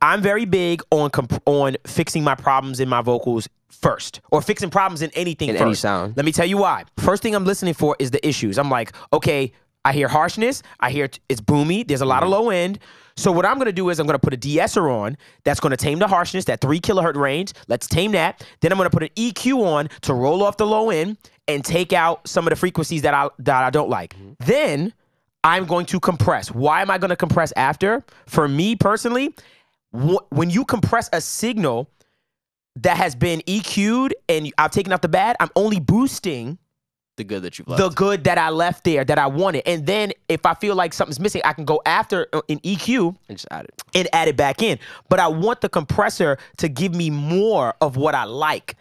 I'm very big on comp- on fixing my problems in my vocals first, or fixing problems in anything In first. any sound. Let me tell you why. First thing I'm listening for is the issues. I'm like, okay, I hear harshness. I hear t- it's boomy. There's a lot of mm-hmm. low end. So what I'm gonna do is I'm gonna put a de-esser on that's gonna tame the harshness, that three kilohertz range. Let's tame that. Then I'm gonna put an EQ on to roll off the low end and take out some of the frequencies that I that I don't like. Mm-hmm. Then I'm going to compress. Why am I going to compress after? For me personally, when you compress a signal that has been EQ'd and I've taken out the bad, I'm only boosting The good that you've left. the good that I left there that I wanted. And then if I feel like something's missing, I can go after uh, an EQ and just add it. and add it back in. But I want the compressor to give me more of what I like.